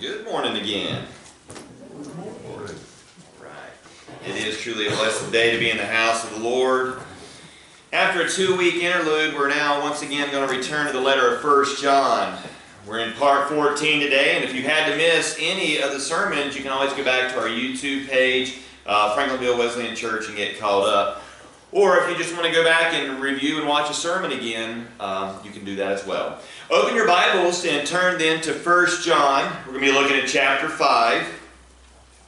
Good morning again. Right. It is truly a blessed day to be in the house of the Lord. After a two-week interlude, we're now once again going to return to the letter of 1 John. We're in part 14 today, and if you had to miss any of the sermons, you can always go back to our YouTube page, uh, Franklinville Wesleyan Church, and get caught up. Or if you just want to go back and review and watch a sermon again, um, you can do that as well. Open your Bibles and turn then to 1 John. We're going to be looking at chapter 5.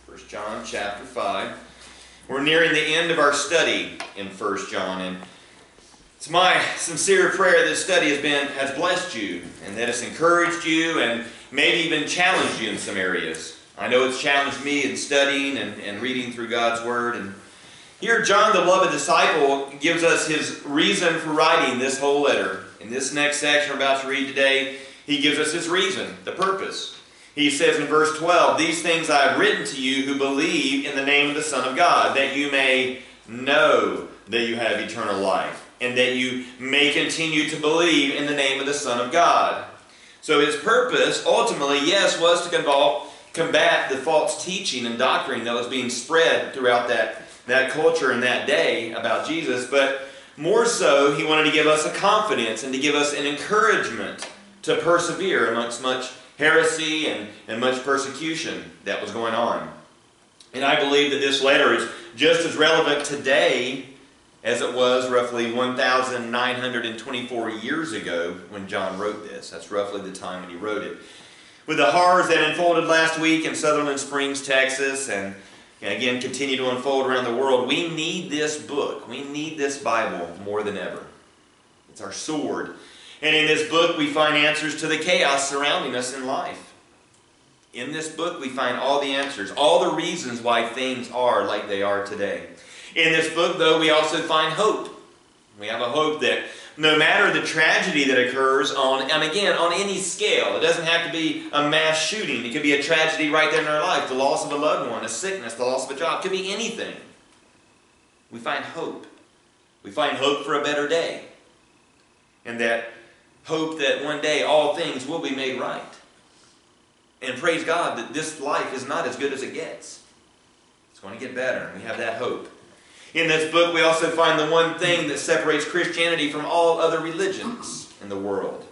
1 John chapter 5. We're nearing the end of our study in 1 John, and it's my sincere prayer this study has been has blessed you and that it's encouraged you and maybe even challenged you in some areas. I know it's challenged me in studying and, and reading through God's Word and here, John, the beloved disciple, gives us his reason for writing this whole letter. In this next section we're about to read today, he gives us his reason, the purpose. He says in verse 12, These things I have written to you who believe in the name of the Son of God, that you may know that you have eternal life, and that you may continue to believe in the name of the Son of God. So his purpose, ultimately, yes, was to combat the false teaching and doctrine that was being spread throughout that that culture in that day about Jesus, but more so, he wanted to give us a confidence and to give us an encouragement to persevere amongst much heresy and, and much persecution that was going on. And I believe that this letter is just as relevant today as it was roughly 1,924 years ago when John wrote this. That's roughly the time when he wrote it. With the horrors that unfolded last week in Sutherland Springs, Texas, and and again continue to unfold around the world, we need this book. We need this Bible more than ever. It's our sword. And in this book, we find answers to the chaos surrounding us in life. In this book, we find all the answers, all the reasons why things are like they are today. In this book, though, we also find hope. We have a hope that no matter the tragedy that occurs on, and again, on any scale, it doesn't have to be a mass shooting. It could be a tragedy right there in our life, the loss of a loved one, a sickness, the loss of a job. It could be anything. We find hope. We find hope for a better day. And that hope that one day all things will be made right. And praise God that this life is not as good as it gets. It's going to get better. And we have that hope. In this book, we also find the one thing that separates Christianity from all other religions in the world.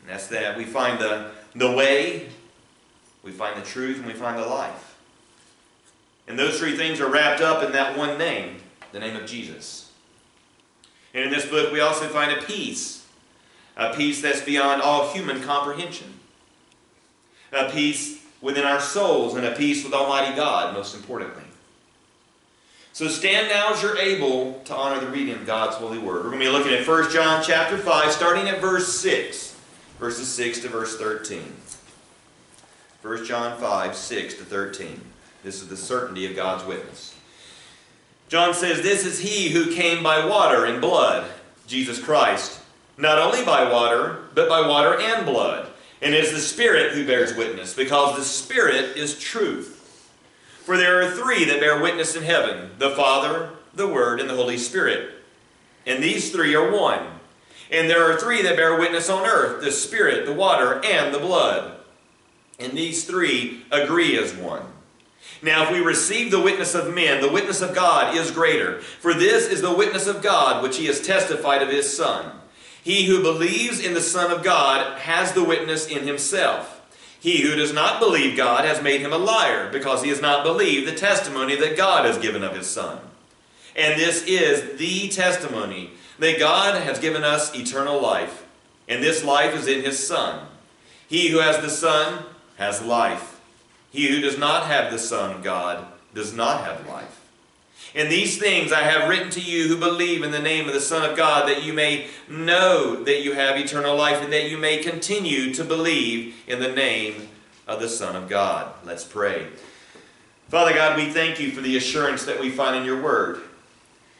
And that's that we find the, the way, we find the truth, and we find the life. And those three things are wrapped up in that one name, the name of Jesus. And in this book, we also find a peace, a peace that's beyond all human comprehension, a peace within our souls, and a peace with Almighty God, most importantly. So stand now as you're able to honor the reading of God's holy word. We're going to be looking at 1 John chapter 5, starting at verse 6, verses 6 to verse 13. 1 John 5, 6 to 13. This is the certainty of God's witness. John says, This is he who came by water and blood, Jesus Christ, not only by water, but by water and blood. And it is the Spirit who bears witness, because the Spirit is truth. For there are three that bear witness in heaven, the Father, the Word, and the Holy Spirit. And these three are one. And there are three that bear witness on earth, the Spirit, the water, and the blood. And these three agree as one. Now, if we receive the witness of men, the witness of God is greater. For this is the witness of God, which he has testified of his Son. He who believes in the Son of God has the witness in himself. He who does not believe God has made him a liar, because he has not believed the testimony that God has given of his Son. And this is the testimony that God has given us eternal life, and this life is in his Son. He who has the Son has life. He who does not have the Son of God does not have life. And these things I have written to you who believe in the name of the Son of God, that you may know that you have eternal life, and that you may continue to believe in the name of the Son of God. Let's pray. Father God, we thank you for the assurance that we find in your word.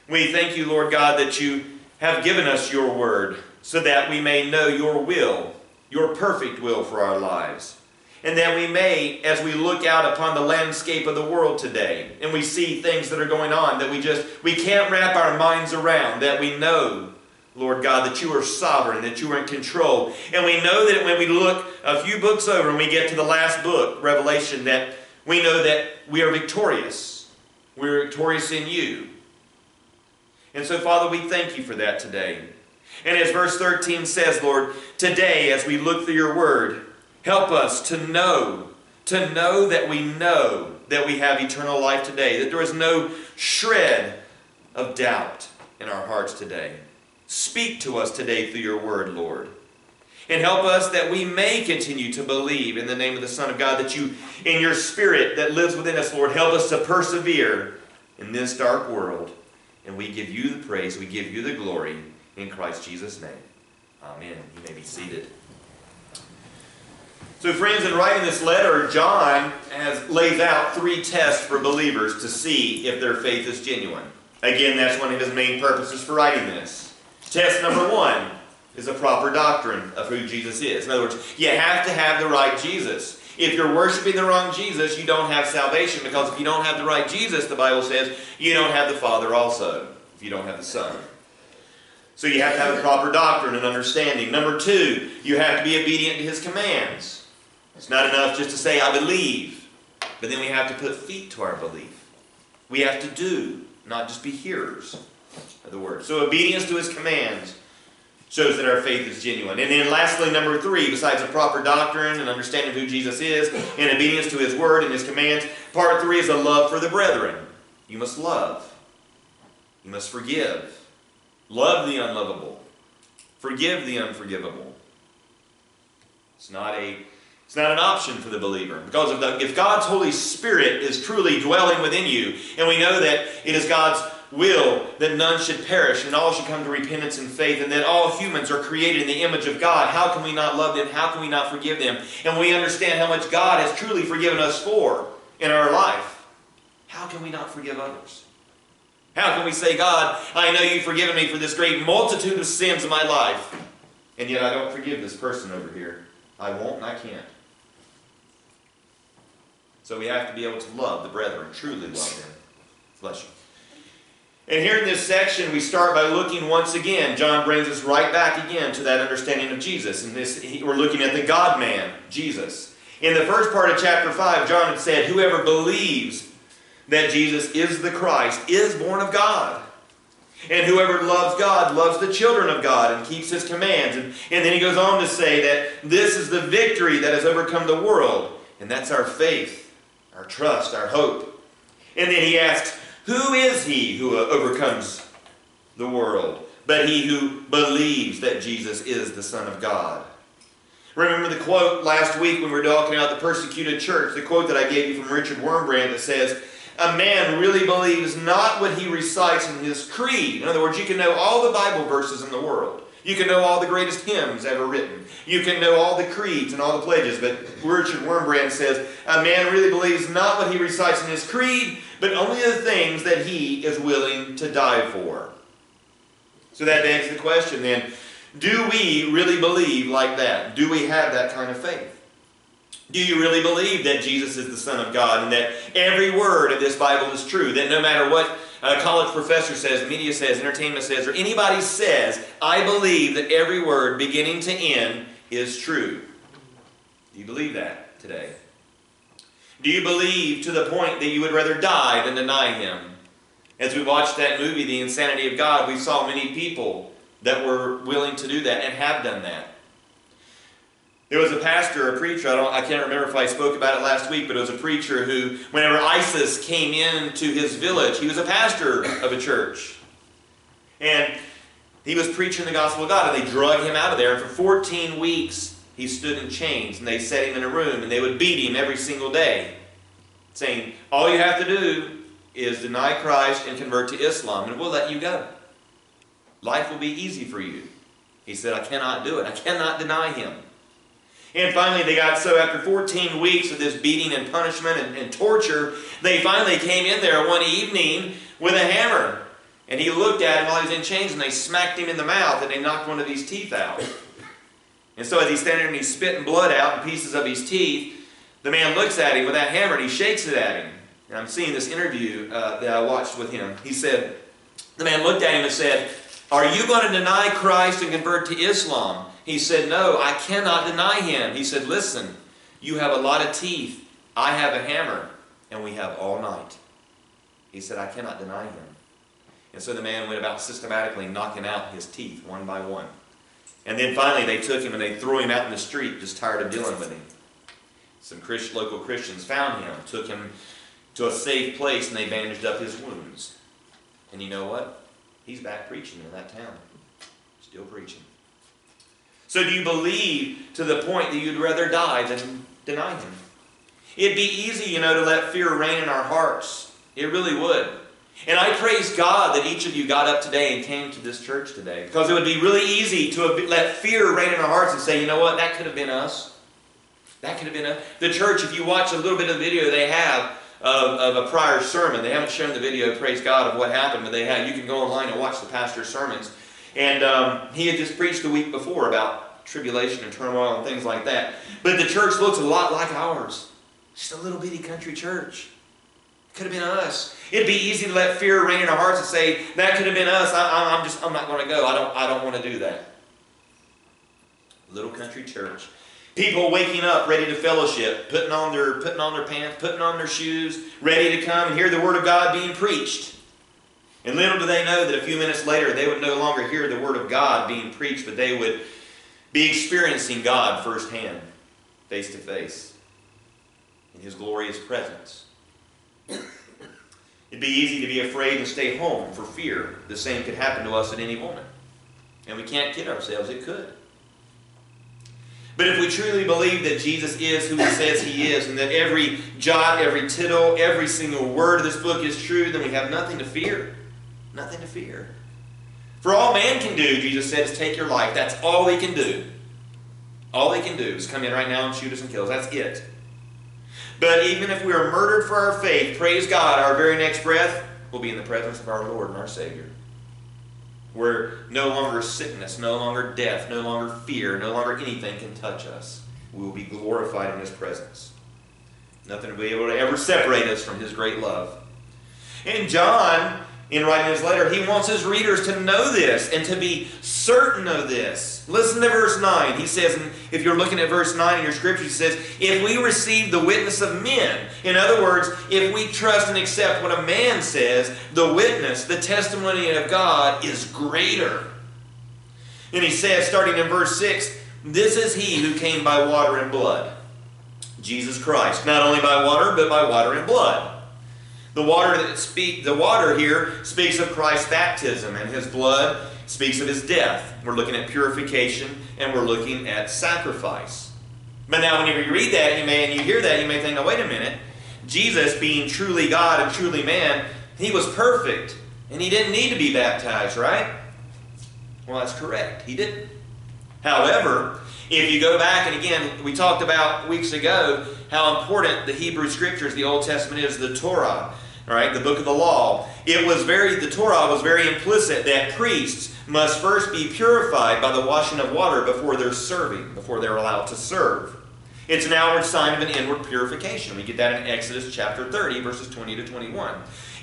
We thank you, Lord God, that you have given us your word so that we may know your will, your perfect will for our lives and that we may, as we look out upon the landscape of the world today, and we see things that are going on that we just, we can't wrap our minds around, that we know, Lord God, that you are sovereign, that you are in control. And we know that when we look a few books over and we get to the last book, Revelation, that we know that we are victorious. We're victorious in you. And so, Father, we thank you for that today. And as verse 13 says, Lord, today as we look through your word, help us to know, to know that we know that we have eternal life today, that there is no shred of doubt in our hearts today. Speak to us today through your word, Lord. And help us that we may continue to believe in the name of the Son of God, that you, in your spirit that lives within us, Lord, help us to persevere in this dark world. And we give you the praise, we give you the glory in Christ Jesus' name. Amen. You may be seated. So, friends, in writing this letter, John has lays out three tests for believers to see if their faith is genuine. Again, that's one of his main purposes for writing this. Test number one is a proper doctrine of who Jesus is. In other words, you have to have the right Jesus. If you're worshiping the wrong Jesus, you don't have salvation because if you don't have the right Jesus, the Bible says, you don't have the Father also, if you don't have the Son. So you have to have a proper doctrine and understanding. Number two, you have to be obedient to his commands. It's not enough just to say, I believe. But then we have to put feet to our belief. We have to do, not just be hearers of the word. So obedience to his commands shows that our faith is genuine. And then lastly, number three, besides a proper doctrine and understanding who Jesus is, and obedience to his word and his commands, part three is a love for the brethren. You must love. You must forgive. Love the unlovable. Forgive the unforgivable. It's not a it's not an option for the believer. Because if, the, if God's Holy Spirit is truly dwelling within you, and we know that it is God's will that none should perish and all should come to repentance and faith, and that all humans are created in the image of God, how can we not love them? How can we not forgive them? And we understand how much God has truly forgiven us for in our life. How can we not forgive others? How can we say, God, I know you've forgiven me for this great multitude of sins in my life, and yet I don't forgive this person over here? I won't and I can't. So we have to be able to love the brethren, truly love them. Bless you. And here in this section, we start by looking once again. John brings us right back again to that understanding of Jesus. And this, we're looking at the God man, Jesus. In the first part of chapter 5, John had said, Whoever believes that Jesus is the Christ is born of God. And whoever loves God loves the children of God and keeps his commands. And, and then he goes on to say that this is the victory that has overcome the world. And that's our faith our trust, our hope. And then he asks, Who is he who uh, overcomes the world? But he who believes that Jesus is the Son of God. Remember the quote last week when we were talking about the persecuted church, the quote that I gave you from Richard Wurmbrand that says, A man really believes not what he recites in his creed. In other words, you can know all the Bible verses in the world. You can know all the greatest hymns ever written. You can know all the creeds and all the pledges. But Richard Wurmbrand says, a man really believes not what he recites in his creed, but only the things that he is willing to die for. So that begs the question then, do we really believe like that? Do we have that kind of faith? Do you really believe that Jesus is the Son of God and that every word of this Bible is true? That no matter what a college professor says, media says, entertainment says, or anybody says, I believe that every word beginning to end is true. Do you believe that today? Do you believe to the point that you would rather die than deny Him? As we watched that movie, The Insanity of God, we saw many people that were willing to do that and have done that. There was a pastor, a preacher, I, I can't remember if I spoke about it last week, but it was a preacher who, whenever ISIS came into his village, he was a pastor of a church. And he was preaching the gospel of God, and they drug him out of there. And for 14 weeks, he stood in chains, and they set him in a room, and they would beat him every single day, saying, All you have to do is deny Christ and convert to Islam, and we'll let you go. Life will be easy for you. He said, I cannot do it. I cannot deny him. And finally, they got so after 14 weeks of this beating and punishment and, and, torture, they finally came in there one evening with a hammer. And he looked at him while he was in chains, and they smacked him in the mouth, and they knocked one of his teeth out. And so as he's standing there and he's spitting blood out and pieces of his teeth, the man looks at him with that hammer and he shakes it at him. And I'm seeing this interview uh, that I watched with him. He said, the man looked at him and said, Are you going to deny Christ and convert to Islam? He said, No, I cannot deny him. He said, Listen, you have a lot of teeth. I have a hammer, and we have all night. He said, I cannot deny him. And so the man went about systematically knocking out his teeth one by one. And then finally they took him and they threw him out in the street, just tired of dealing with him. Some Christ, local Christians found him, took him to a safe place, and they bandaged up his wounds. And you know what? He's back preaching in that town. Still preaching. So do you believe to the point that you'd rather die than deny him? It'd be easy, you know, to let fear reign in our hearts. It really would. And I praise God that each of you got up today and came to this church today. Because it would be really easy to let fear reign in our hearts and say, you know what, that could have been us. That could have been us. The church, if you watch a little bit of the video they have of, of a prior sermon, they haven't shown the video, praise God, of what happened, but they have. You can go online and watch the pastor's sermons. And um, he had just preached a week before about tribulation and turmoil and things like that. But the church looks a lot like ours. Just a little bitty country church. Could have been us. It'd be easy to let fear reign in our hearts and say, that could have been us. I, am just, I'm not going to go. I don't, I don't want to do that. Little country church. People waking up, ready to fellowship, putting on their, putting on their pants, putting on their shoes, ready to come and hear the Word of God being preached. And little do they know that a few minutes later they would no longer hear the Word of God being preached, but they would be experiencing God firsthand, face to face, in His glorious presence. It'd be easy to be afraid and stay home for fear the same could happen to us at any moment. And we can't kid ourselves, it could. But if we truly believe that Jesus is who he says he is, and that every jot, every tittle, every single word of this book is true, then we have nothing to fear. Nothing to fear. For all man can do, Jesus said, is take your life. That's all he can do. All he can do is come in right now and shoot us and kill us. That's it. But even if we are murdered for our faith, praise God, our very next breath will be in the presence of our Lord and our Savior. Where no longer sickness, no longer death, no longer fear, no longer anything can touch us. We will be glorified in His presence. Nothing will be able to ever separate us from His great love. And John in writing his letter. He wants his readers to know this and to be certain of this. Listen to verse 9. He says, if you're looking at verse 9 in your scripture, he says, If we receive the witness of men, in other words, if we trust and accept what a man says, the witness, the testimony of God is greater. And he says, starting in verse 6, This is he who came by water and blood. Jesus Christ. Not only by water, but by water and blood. The water that speak the water here speaks of Christ's baptism and his blood speaks of his death. We're looking at purification and we're looking at sacrifice. But now whenever you read that you may and you hear that you may think, now wait a minute. Jesus being truly God and truly man, he was perfect and he didn't need to be baptized, right? Well, that's correct. He didn't. However, if you go back, and again, we talked about weeks ago how important the Hebrew Scriptures, the Old Testament is, the Torah, right, the book of the law. It was very, the Torah was very implicit that priests must first be purified by the washing of water before they're serving, before they're allowed to serve. It's an outward sign of an inward purification. We get that in Exodus chapter 30, verses 20 to 21.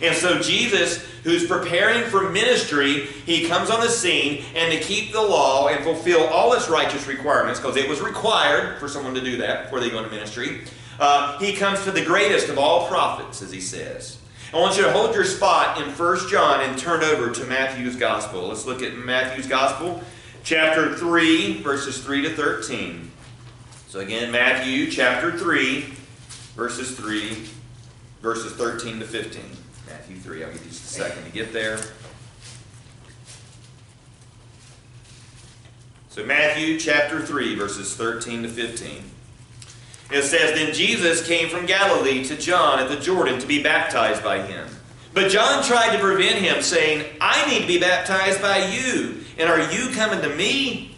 And so Jesus, who's preparing for ministry, he comes on the scene and to keep the law and fulfill all its righteous requirements, because it was required for someone to do that before they go into ministry, uh, he comes to the greatest of all prophets, as he says. I want you to hold your spot in 1 John and turn over to Matthew's Gospel. Let's look at Matthew's Gospel, chapter 3, verses 3 to 13. So again, Matthew chapter 3, verses 3, verses 13 to 15. Matthew 3. I'll give you just a second to get there. So, Matthew chapter 3, verses 13 to 15. It says, Then Jesus came from Galilee to John at the Jordan to be baptized by him. But John tried to prevent him, saying, I need to be baptized by you, and are you coming to me?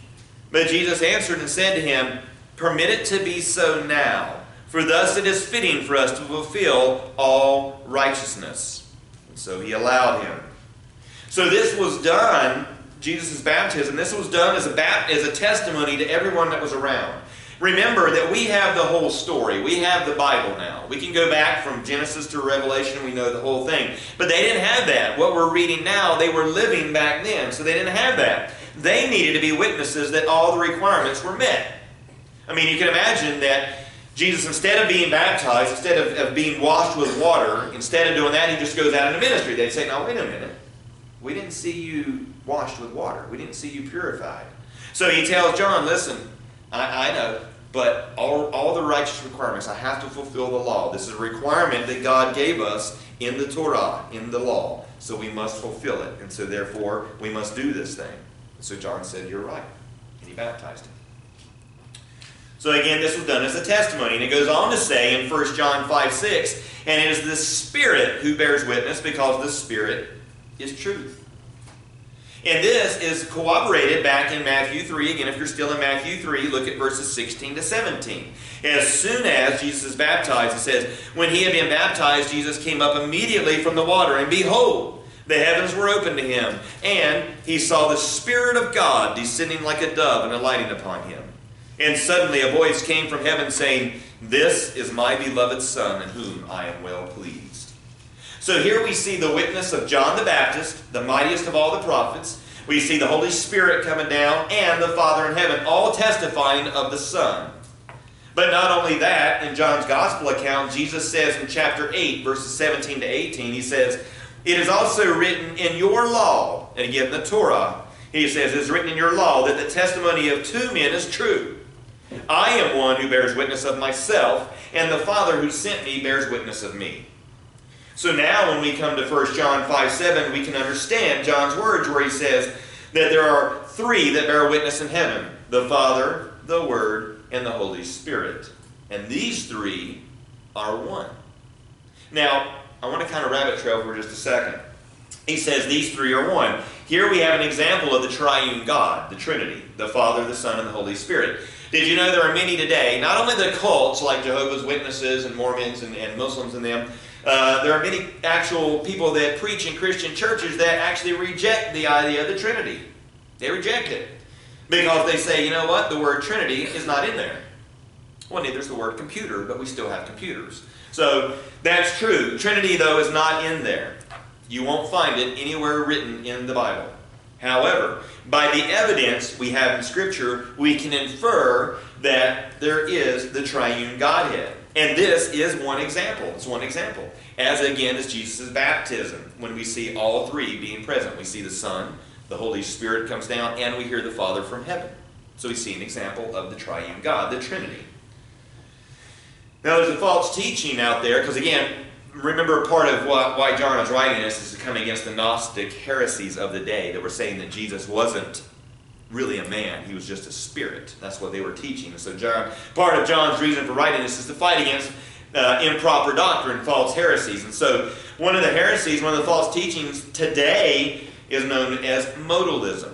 But Jesus answered and said to him, Permit it to be so now, for thus it is fitting for us to fulfill all righteousness. So he allowed him. So this was done, Jesus' baptism, this was done as a, as a testimony to everyone that was around. remember that we have the whole story. We have the Bible now. We can go back from Genesis to Revelation, we know the whole thing. But they didn't have that. What we're reading now, they were living back then, so they didn't have that. They needed to be witnesses that all the requirements were met. I mean, you can imagine that Jesus, instead of being baptized, instead of, of being washed with water, instead of doing that, he just goes out into ministry. They'd say, now, wait a minute. We didn't see you washed with water. We didn't see you purified. So he tells John, listen, I, I know, but all, all the righteous requirements, I have to fulfill the law. This is a requirement that God gave us in the Torah, in the law. So we must fulfill it. And so therefore, we must do this thing. So John said, You're right. And he baptized him. So again, this was done as a testimony. And it goes on to say in 1 John 5 6, and it is the Spirit who bears witness because the Spirit is truth. And this is corroborated back in Matthew 3. Again, if you're still in Matthew 3, look at verses 16 to 17. As soon as Jesus is baptized, it says, When he had been baptized, Jesus came up immediately from the water, and behold, the heavens were opened to him, and he saw the Spirit of God descending like a dove and alighting upon him. And suddenly a voice came from heaven saying, This is my beloved Son, in whom I am well pleased. So here we see the witness of John the Baptist, the mightiest of all the prophets. We see the Holy Spirit coming down and the Father in heaven, all testifying of the Son. But not only that, in John's Gospel account, Jesus says in chapter 8, verses 17 to 18, he says, It is also written in your law, and again the Torah, he says, It is written in your law that the testimony of two men is true. I am one who bears witness of myself, and the Father who sent me bears witness of me. So now when we come to 1 John 5 7, we can understand John's words where he says that there are three that bear witness in heaven the Father, the Word, and the Holy Spirit. And these three are one. Now, I want to kind of rabbit trail for just a second. He says these three are one. Here we have an example of the triune God, the Trinity, the Father, the Son, and the Holy Spirit. Did you know there are many today, not only the cults like Jehovah's Witnesses and Mormons and, and Muslims and them, uh, there are many actual people that preach in Christian churches that actually reject the idea of the Trinity. They reject it. Because they say, you know what, the word Trinity is not in there. Well, neither is the word computer, but we still have computers. So that's true. Trinity, though, is not in there. You won't find it anywhere written in the Bible. However, by the evidence we have in Scripture, we can infer that there is the triune Godhead. And this is one example. It's one example. As again as Jesus' baptism, when we see all three being present. We see the Son, the Holy Spirit comes down, and we hear the Father from heaven. So we see an example of the triune God, the Trinity. Now there's a false teaching out there, because again, remember part of why John is writing this is to come against the Gnostic heresies of the day that were saying that Jesus wasn't really a man. He was just a spirit. That's what they were teaching. So John, part of John's reason for writing this is to fight against uh, improper doctrine, false heresies. And so one of the heresies, one of the false teachings today is known as modalism.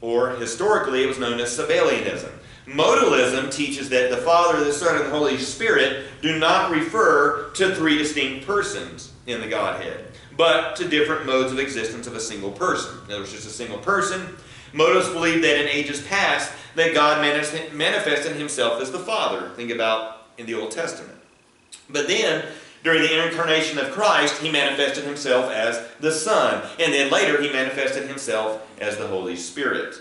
Or historically, it was known as Sabellianism. Modalism teaches that the Father, the Son, and the Holy Spirit do not refer to three distinct persons in the Godhead, but to different modes of existence of a single person. In other words, just a single person Modalists believe that in ages past that God manifested himself as the Father. Think about in the Old Testament. But then, during the incarnation of Christ, he manifested himself as the Son. And then later, he manifested himself as the Holy Spirit.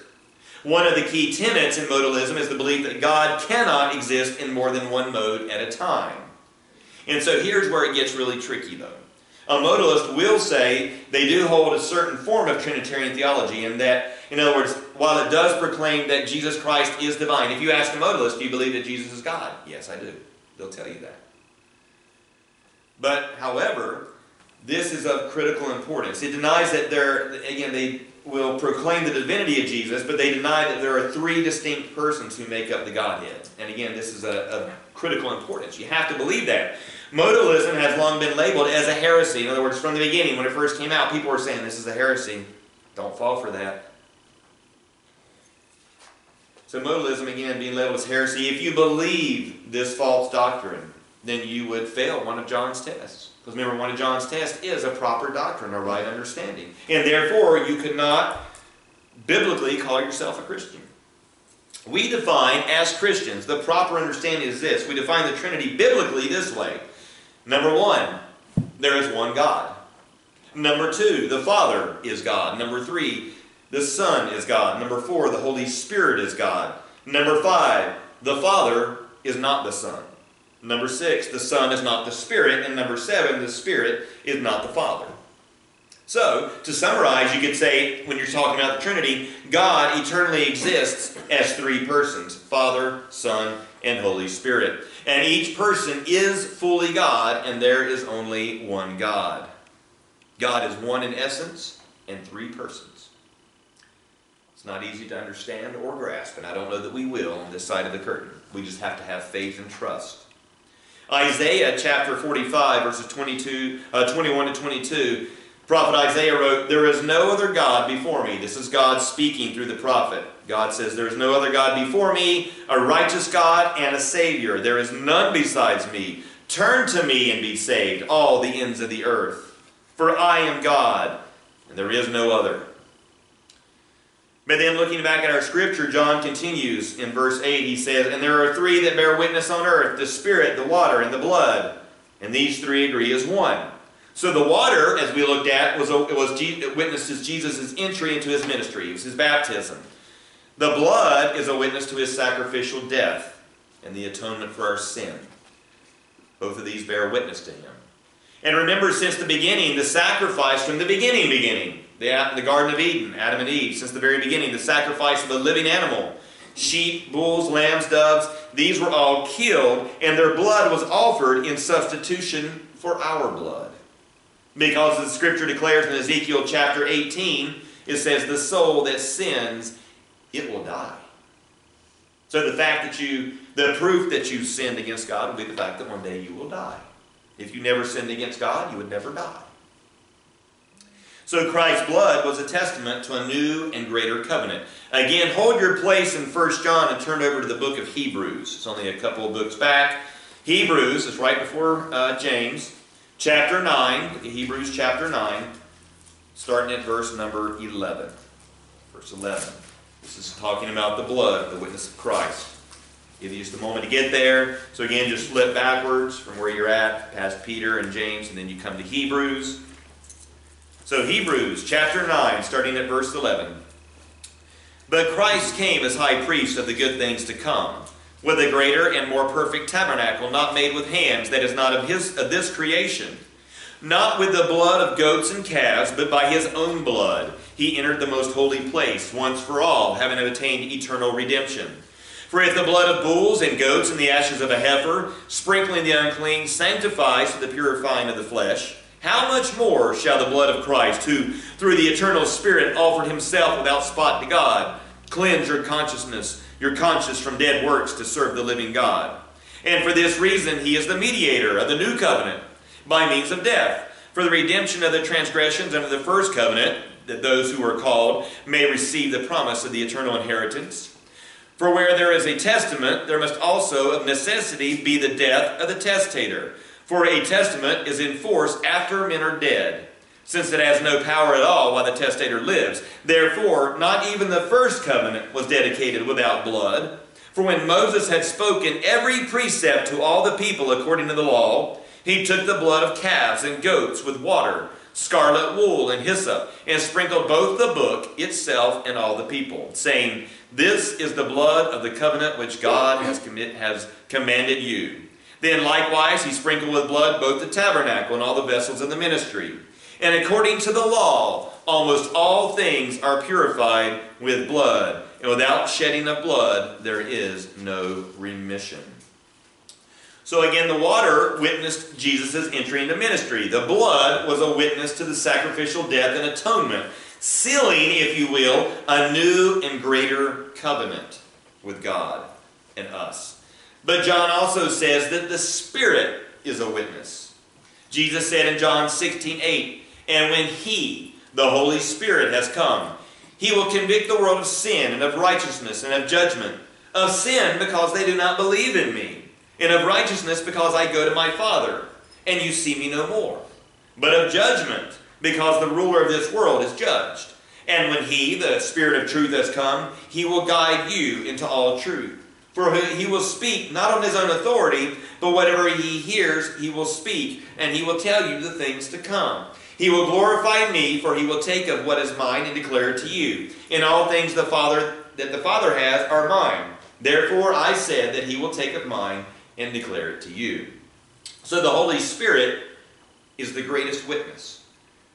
One of the key tenets in modalism is the belief that God cannot exist in more than one mode at a time. And so here's where it gets really tricky, though. A modalist will say they do hold a certain form of Trinitarian theology, and that, in other words, while it does proclaim that Jesus Christ is divine, if you ask a modalist, do you believe that Jesus is God? Yes, I do. They'll tell you that. But, however, this is of critical importance. It denies that there, again, they will proclaim the divinity of Jesus, but they deny that there are three distinct persons who make up the Godhead. And again, this is a, of critical importance. You have to believe that. Modalism has long been labeled as a heresy. In other words, from the beginning, when it first came out, people were saying this is a heresy. Don't fall for that. So modalism, again, being labeled as heresy. If you believe this false doctrine, then you would fail one of John's tests. Because remember, one of John's tests is a proper doctrine, a right understanding. And therefore, you could not biblically call yourself a Christian. We define, as Christians, the proper understanding is this. We define the Trinity biblically this way. Number one, there is one God. Number two, the Father is God. Number three, the Son is God. Number four, the Holy Spirit is God. Number five, the Father is not the Son. Number six, the Son is not the Spirit. And number seven, the Spirit is not the Father. So, to summarize, you could say, when you're talking about the Trinity, God eternally exists as three persons Father, Son, and Holy Spirit. And each person is fully God, and there is only one God. God is one in essence and three persons. It's not easy to understand or grasp, and I don't know that we will on this side of the curtain. We just have to have faith and trust. Isaiah chapter 45, verses 22, uh, 21 to 22, prophet Isaiah wrote, There is no other God before me. This is God speaking through the prophet. God says, There is no other God before me, a righteous God and a Savior. There is none besides me. Turn to me and be saved, all the ends of the earth. For I am God, and there is no other. But then looking back at our scripture, John continues in verse 8. He says, And there are three that bear witness on earth, the Spirit, the water, and the blood. And these three agree as one. So the water, as we looked at, was, was witnesses Jesus' entry into his ministry. It was his baptism. The blood is a witness to his sacrificial death and the atonement for our sin. Both of these bear witness to him. And remember, since the beginning, the sacrifice from the beginning, beginning, the, the Garden of Eden, Adam and Eve, since the very beginning, the sacrifice of a living animal, sheep, bulls, lambs, doves, these were all killed, and their blood was offered in substitution for our blood. Because the scripture declares in Ezekiel chapter 18, it says, the soul that sins, it will die. So the fact that you, the proof that you sinned against God will be the fact that one day you will die. If you never sinned against God, you would never die. So Christ's blood was a testament to a new and greater covenant. Again, hold your place in 1 John and turn over to the book of Hebrews. It's only a couple of books back. Hebrews is right before uh, James. Chapter 9, Hebrews chapter 9, starting at verse number 11. Verse 11. This is talking about the blood, the witness of Christ. Give you just a moment to get there. So again, just flip backwards from where you're at, past Peter and James, and then you come to Hebrews. So Hebrews chapter 9, starting at verse 11. But Christ came as high priest of the good things to come, with a greater and more perfect tabernacle, not made with hands, that is not of, his, of this creation. Not with the blood of goats and calves, but by his own blood. He entered the most holy place, once for all, having obtained eternal redemption. For if the blood of bulls and goats and the ashes of a heifer, sprinkling the unclean, sanctifies to the purifying of the flesh, how much more shall the blood of Christ, who through the eternal Spirit offered himself without spot to God, cleanse your consciousness, your conscience from dead works to serve the living God? And for this reason he is the mediator of the new covenant by means of death, for the redemption of the transgressions under the first covenant, that those who are called may receive the promise of the eternal inheritance. For where there is a testament, there must also of necessity be the death of the testator. For a testament is in force after men are dead, since it has no power at all while the testator lives. Therefore, not even the first covenant was dedicated without blood. For when Moses had spoken every precept to all the people according to the law, he took the blood of calves and goats with water, scarlet wool and hyssop, and sprinkled both the book itself and all the people, saying, this is the blood of the covenant which God has, commit, has commanded you. Then likewise he sprinkled with blood both the tabernacle and all the vessels of the ministry. And according to the law, almost all things are purified with blood. And without shedding of blood, there is no remission. So again, the water witnessed Jesus' entry into ministry. The blood was a witness to the sacrificial death and atonement sealing, if you will, a new and greater covenant with God and us. But John also says that the Spirit is a witness. Jesus said in John 16, 8, And when He, the Holy Spirit, has come, He will convict the world of sin and of righteousness and of judgment. Of sin because they do not believe in me, and of righteousness because I go to my Father, and you see me no more. But of judgment because the ruler of this world is judged. And when he, the Spirit of truth, has come, he will guide you into all truth. For he will speak not on his own authority, but whatever he hears, he will speak, and he will tell you the things to come. He will glorify me, for he will take of what is mine and declare it to you. In all things the Father that the Father has are mine. Therefore I said that he will take of mine and declare it to you. So the Holy Spirit is the greatest witness.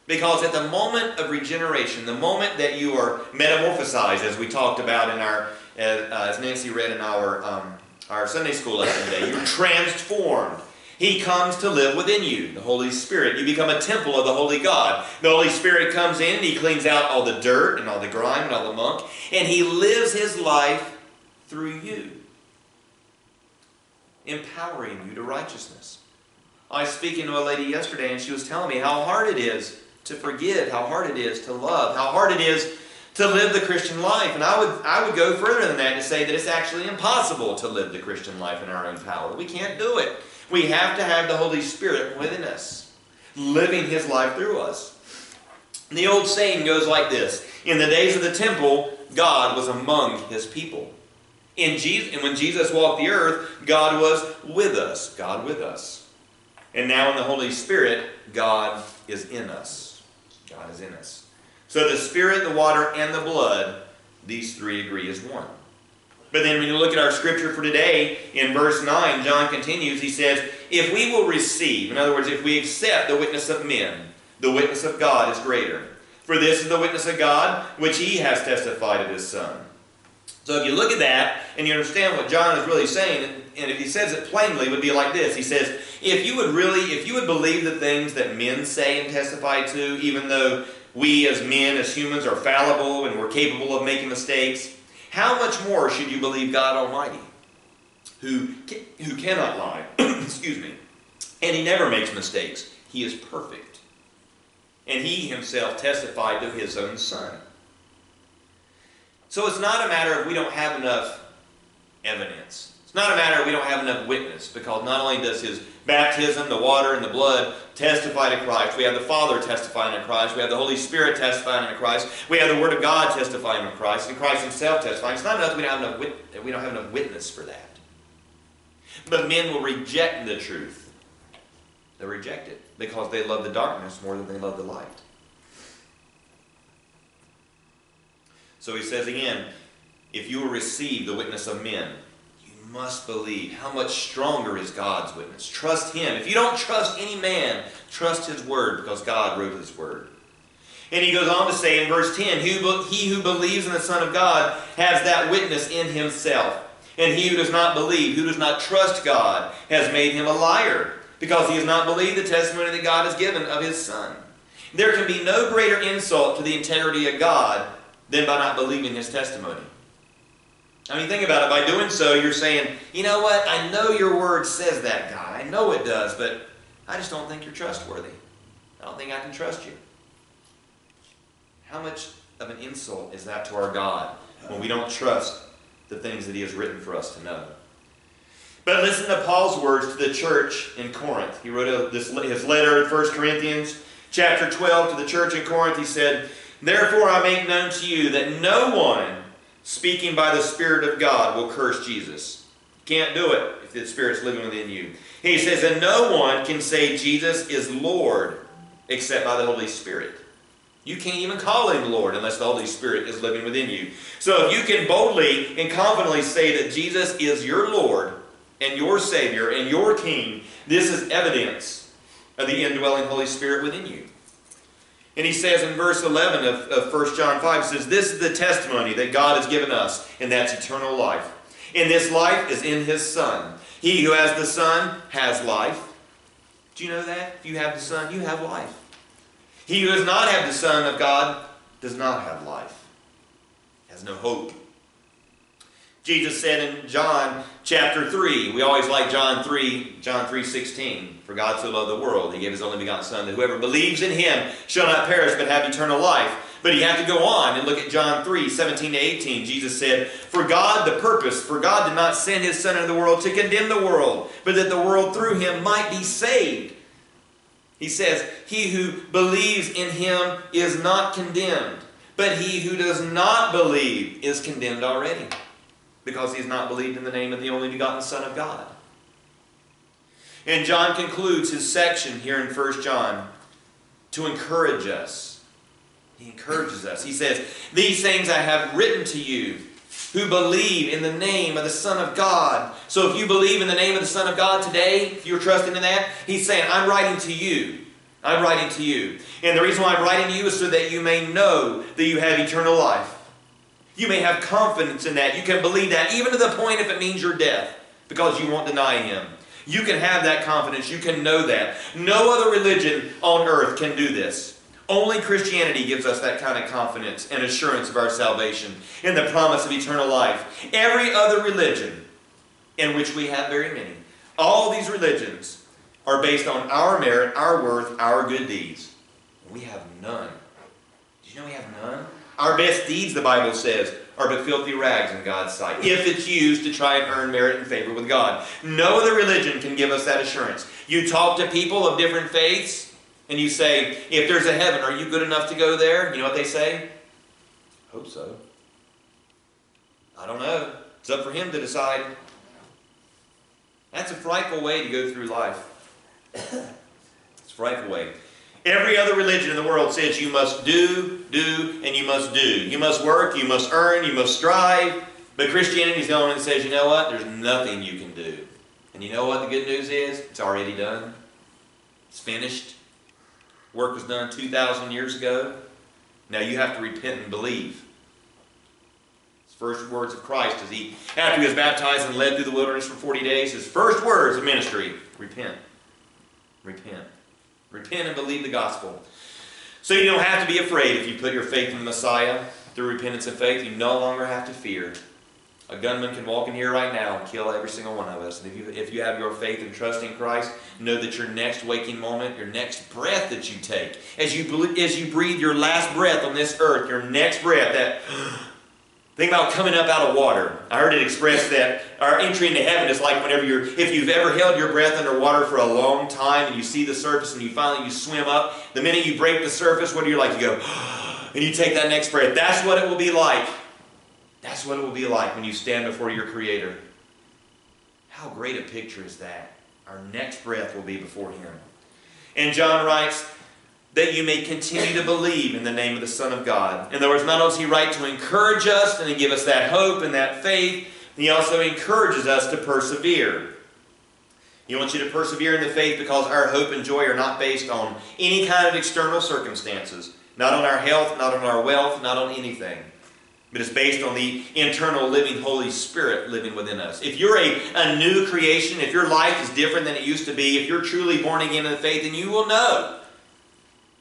Because at the moment of regeneration, the moment that you are metamorphosized, as we talked about in our, uh, as Nancy read in our, um, our Sunday school lesson today, you're transformed. He comes to live within you, the Holy Spirit. You become a temple of the Holy God. The Holy Spirit comes in, and He cleans out all the dirt and all the grime and all the muck, and He lives His life through you, empowering you to righteousness. I was speaking to a lady yesterday, and she was telling me how hard it is to forgive, how hard it is to love, how hard it is to live the Christian life. And I would, I would go further than that to say that it's actually impossible to live the Christian life in our own power. We can't do it. We have to have the Holy Spirit within us, living His life through us. The old saying goes like this In the days of the temple, God was among His people. In Jesus, and when Jesus walked the earth, God was with us. God with us. And now in the Holy Spirit, God is in us. God is in us. So the Spirit, the water, and the blood, these three agree as one. But then when you look at our scripture for today, in verse 9, John continues, he says, If we will receive, in other words, if we accept the witness of men, the witness of God is greater. For this is the witness of God, which he has testified of his Son. So if you look at that, and you understand what John is really saying, and if he says it plainly, it would be like this. He says, if you would really, if you would believe the things that men say and testify to, even though we as men, as humans, are fallible and we're capable of making mistakes, how much more should you believe God Almighty, who, who cannot lie, excuse me, and he never makes mistakes. He is perfect. And he himself testified to his own son. So it's not a matter of we don't have enough evidence not a matter we don't have enough witness, because not only does his baptism, the water and the blood, testify to Christ, we have the Father testifying to Christ, we have the Holy Spirit testifying to Christ, we have the Word of God testifying to Christ, and Christ himself testifying. It's not enough we don't have enough, wit- we don't have enough witness for that. But men will reject the truth. They reject it because they love the darkness more than they love the light. So he says again, if you will receive the witness of men, must believe. How much stronger is God's witness? Trust Him. If you don't trust any man, trust His Word because God wrote His Word. And he goes on to say in verse 10, He who believes in the Son of God has that witness in himself. And he who does not believe, who does not trust God, has made him a liar, because he has not believed the testimony that God has given of his Son. There can be no greater insult to the integrity of God than by not believing his testimony. I mean, think about it. By doing so, you're saying, you know what? I know your word says that, God. I know it does, but I just don't think you're trustworthy. I don't think I can trust you. How much of an insult is that to our God when we don't trust the things that He has written for us to know? But listen to Paul's words to the church in Corinth. He wrote this, his letter in 1 Corinthians chapter 12 to the church in Corinth. He said, Therefore I make known to you that no one speaking by the Spirit of God will curse Jesus. Can't do it if the Spirit's living within you. He says, and no one can say Jesus is Lord except by the Holy Spirit. You can't even call him Lord unless the Holy Spirit is living within you. So if you can boldly and confidently say that Jesus is your Lord and your Savior and your King, this is evidence of the indwelling Holy Spirit within you. And he says in verse 11 of, of 1 John 5, he says, This is the testimony that God has given us, and that's eternal life. And this life is in his Son. He who has the Son has life. Do you know that? If you have the Son, you have life. He who does not have the Son of God does not have life, has no hope. Jesus said in John chapter 3, we always like John 3, John 3, 16. For God so loved the world, he gave his only begotten Son, that whoever believes in him shall not perish but have eternal life. But you have to go on and look at John 3, 17 to 18. Jesus said, For God, the purpose, for God did not send his Son into the world to condemn the world, but that the world through him might be saved. He says, He who believes in him is not condemned But he who does not believe is condemned already, because he has not believed in the name of the only begotten Son of God. And John concludes his section here in 1 John to encourage us. He encourages us. He says, These things I have written to you who believe in the name of the Son of God. So if you believe in the name of the Son of God today, if you're trusting in that, he's saying, I'm writing to you. I'm writing to you. And the reason why I'm writing to you is so that you may know that you have eternal life. You may have confidence in that. You can believe that, even to the point if it means your death, because you won't deny Him. You can have that confidence. You can know that. No other religion on earth can do this. Only Christianity gives us that kind of confidence and assurance of our salvation and the promise of eternal life. Every other religion, in which we have very many, all these religions are based on our merit, our worth, our good deeds. We have none. Did you know we have none? Our best deeds, the Bible says, are but filthy rags in God's sight, if it's used to try and earn merit and favor with God. No other religion can give us that assurance. You talk to people of different faiths, and you say, if there's a heaven, are you good enough to go there? You know what they say? Hope so. I don't know. It's up for him to decide. That's a frightful way to go through life. it's a frightful way. Every other religion in the world says you must do, do, and you must do. You must work, you must earn, you must strive. But Christianity is the only one that says, you know what? There's nothing you can do. And you know what the good news is? It's already done. It's finished. Work was done 2,000 years ago. Now you have to repent and believe. His first words of Christ as he, after he was baptized and led through the wilderness for 40 days, his first words of ministry, repent. Repent. Repent and believe the gospel. So you don't have to be afraid if you put your faith in the Messiah through repentance and faith. You no longer have to fear. A gunman can walk in here right now and kill every single one of us. And if you, if you have your faith and trust in Christ, know that your next waking moment, your next breath that you take, as you, as you breathe your last breath on this earth, your next breath, that Think about coming up out of water. I heard it expressed that our entry into heaven is like whenever you're, if you've ever held your breath underwater for a long time and you see the surface and you finally you swim up, the minute you break the surface, what do you like? You go, and you take that next breath. That's what it will be like. That's what it will be like when you stand before your Creator. How great a picture is that? Our next breath will be before Him. And John writes, that you may continue to believe in the name of the Son of God. In other words, not only does he write to encourage us and to give us that hope and that faith, he also encourages us to persevere. He wants you to persevere in the faith because our hope and joy are not based on any kind of external circumstances. Not on our health, not on our wealth, not on anything. But it's based on the internal living Holy Spirit living within us. If you're a, a new creation, if your life is different than it used to be, if you're truly born again in the faith, then you will know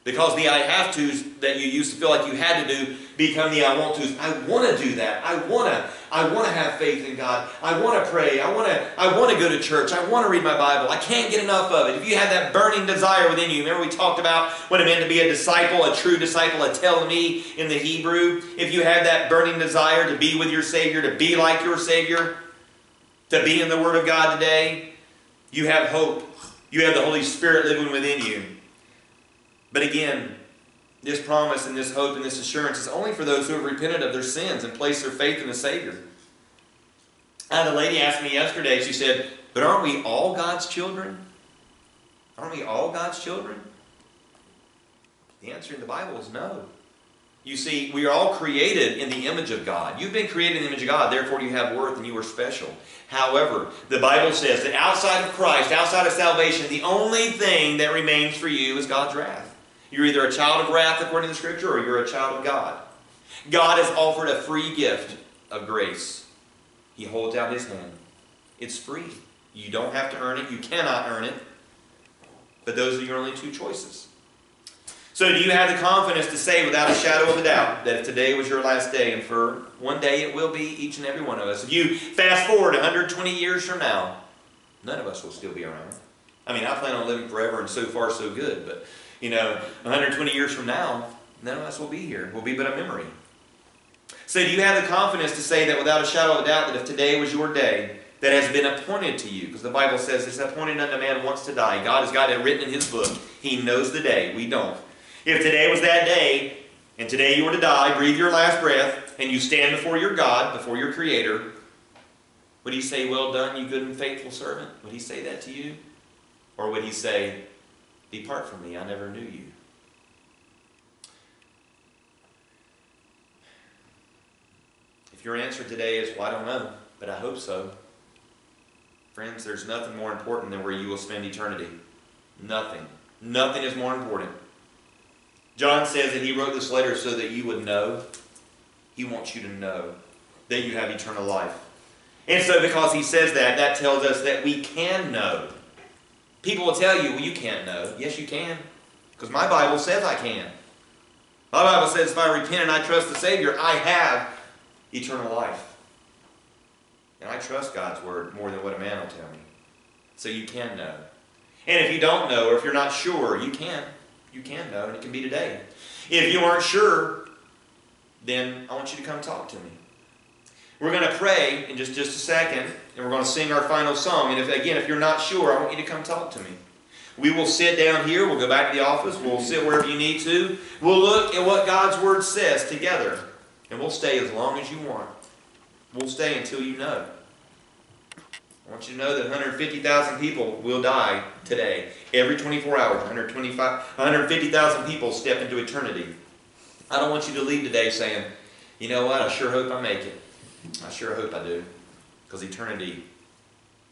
because the I have to's that you used to feel like you had to do become the I want to's. I want to do that. I want to. I want to have faith in God. I want to pray. I want to. I want to go to church. I want to read my Bible. I can't get enough of it. If you have that burning desire within you, remember we talked about what it meant to be a disciple, a true disciple, a me in the Hebrew. If you have that burning desire to be with your Savior, to be like your Savior, to be in the Word of God today, you have hope. You have the Holy Spirit living within you. But again, this promise and this hope and this assurance is only for those who have repented of their sins and placed their faith in the Savior. I had a lady ask me yesterday, she said, But aren't we all God's children? Aren't we all God's children? The answer in the Bible is no. You see, we are all created in the image of God. You've been created in the image of God, therefore you have worth and you are special. However, the Bible says that outside of Christ, outside of salvation, the only thing that remains for you is God's wrath. You're either a child of wrath according to the Scripture or you're a child of God. God has offered a free gift of grace. He holds out His hand. It's free. You don't have to earn it. You cannot earn it. But those are your only two choices. So do you have the confidence to say without a shadow of a doubt that if today was your last day, and for one day it will be each and every one of us, if you fast forward 120 years from now, none of us will still be around. I mean, I plan on living forever, and so far so good, but you know, 120 years from now, none of us will be here. We'll be but a memory. So do you have the confidence to say that without a shadow of a doubt that if today was your day, that has been appointed to you, because the Bible says it's appointed unto man once to die. God has got it written in his book. He knows the day. We don't. If today was that day, and today you were to die, breathe your last breath, and you stand before your God, before your Creator, would He say, Well done, you good and faithful servant? Would He say that to you? Or would He say, Depart from me, I never knew you? If your answer today is, Well, I don't know, but I hope so. Friends, there's nothing more important than where you will spend eternity. Nothing. Nothing is more important. John says that he wrote this letter so that you would know. He wants you to know that you have eternal life. And so, because he says that, that tells us that we can know. People will tell you, well, you can't know. Yes, you can. Because my Bible says I can. My Bible says if I repent and I trust the Savior, I have eternal life. And I trust God's Word more than what a man will tell me. So you can know. And if you don't know, or if you're not sure, you can. You can know, and it can be today. If you aren't sure, then I want you to come talk to me. We're going to pray in just, just a second, and we're going to sing our final song. And if again, if you're not sure, I want you to come talk to me. We will sit down here. We'll go back to the office. We'll sit wherever you need to. We'll look at what God's Word says together. And we'll stay as long as you want. We'll stay until you know. I want you to know that 150,000 people will die today. Every 24 hours, 125, 150,000 people step into eternity. I don't want you to leave today saying, you know what, I sure hope I make it. I sure hope I do. Because eternity,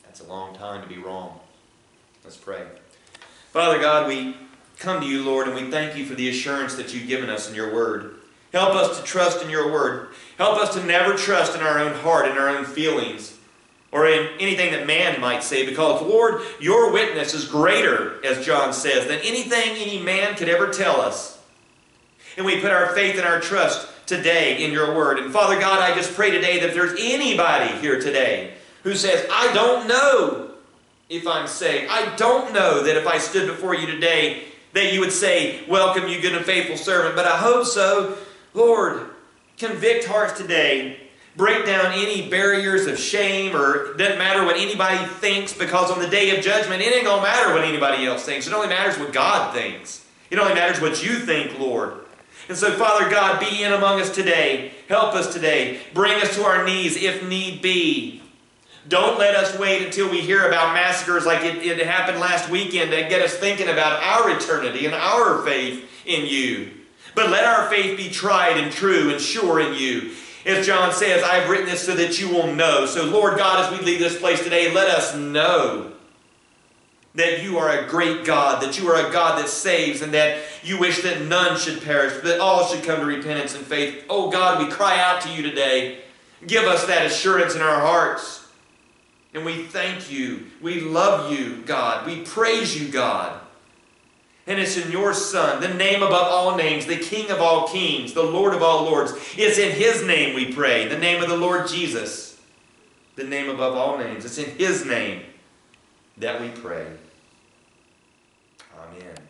that's a long time to be wrong. Let's pray. Father God, we come to you, Lord, and we thank you for the assurance that you've given us in your word. Help us to trust in your word. Help us to never trust in our own heart in our own feelings or in anything that man might say, because, Lord, your witness is greater, as John says, than anything any man could ever tell us. And we put our faith and our trust today in your word. And Father God, I just pray today that if there's anybody here today who says, I don't know if I'm saved, I don't know that if I stood before you today, that you would say, Welcome, you good and faithful servant, but I hope so. Lord, convict hearts today break down any barriers of shame or doesn't matter what anybody thinks because on the day of judgment it ain't going to matter what anybody else thinks. It only matters what God thinks. It only matters what you think, Lord. And so, Father God, be in among us today. Help us today. Bring us to our knees if need be. Don't let us wait until we hear about massacres like it, it happened last weekend to get us thinking about our eternity and our faith in you. But let our faith be tried and true and sure in you. As John says, I've written this so that you will know. So, Lord God, as we leave this place today, let us know that you are a great God, that you are a God that saves, and that you wish that none should perish, but that all should come to repentance and faith. Oh God, we cry out to you today. Give us that assurance in our hearts. And we thank you. We love you, God. We praise you, God. And it's in your Son, the name above all names, the King of all kings, the Lord of all lords. It's in His name we pray, the name of the Lord Jesus, the name above all names. It's in His name that we pray in.